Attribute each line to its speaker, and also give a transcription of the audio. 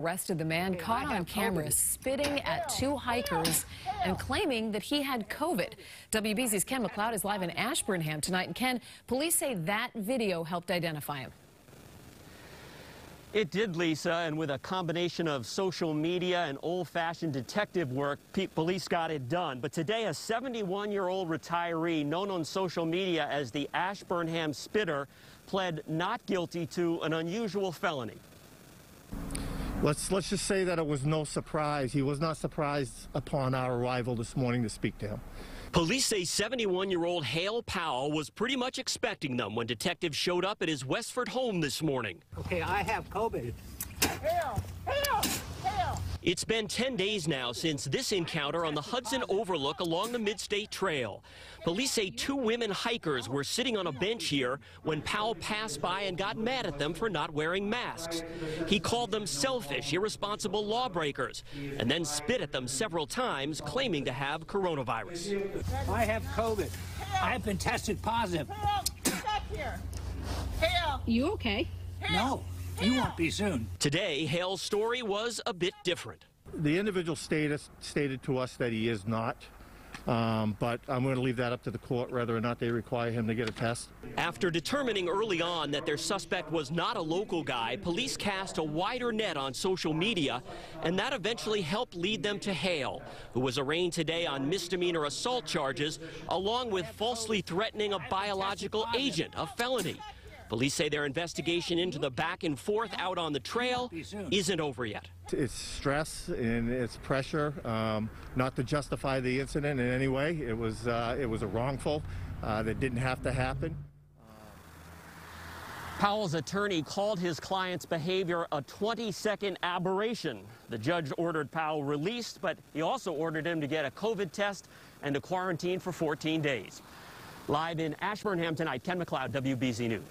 Speaker 1: arrested the man caught on camera spitting at two hikers and claiming that he had COVID. WBZ's Ken MacLeod is live in Ashburnham tonight. And Ken, police say that video helped identify him.
Speaker 2: It did, Lisa, and with a combination of social media and old-fashioned detective work, police got it done. But today, a 71-year-old retiree known on social media as the Ashburnham Spitter pled not guilty to an unusual felony.
Speaker 3: Let's, let's just say that it was no surprise. He was not surprised upon our arrival this morning to speak to him.
Speaker 2: Police say 71-year-old Hale Powell was pretty much expecting them when detectives showed up at his Westford home this morning.
Speaker 4: Okay, I have COVID.
Speaker 2: Hale! Hale! It's been 10 days now since this encounter on the Hudson Overlook along the Midstate Trail. Police say two women hikers were sitting on a bench here when Powell passed by and got mad at them for not wearing masks. He called them selfish, irresponsible lawbreakers and then spit at them several times, claiming to have coronavirus.
Speaker 4: I have COVID. I have been tested positive.
Speaker 5: You okay?
Speaker 4: No. You won't be soon.
Speaker 2: Today, Hale's story was a bit different.
Speaker 3: The individual stated, stated to us that he is not. Um, but I'm going to leave that up to the court whether or not they require him to get a test.
Speaker 2: After determining early on that their suspect was not a local guy, police cast a wider net on social media, and that eventually helped lead them to Hale, who was arraigned today on misdemeanor assault charges, along with falsely threatening a biological agent, a felony. Police say their investigation into the back and forth out on the trail isn't over yet.
Speaker 3: It's stress and it's pressure, um, not to justify the incident in any way. It was, uh, it was a wrongful uh, that didn't have to happen.
Speaker 2: Powell's attorney called his client's behavior a 20-second aberration. The judge ordered Powell released, but he also ordered him to get a COVID test and to quarantine for 14 days. Live in Ashburnham tonight, Ken MacLeod, WBZ News.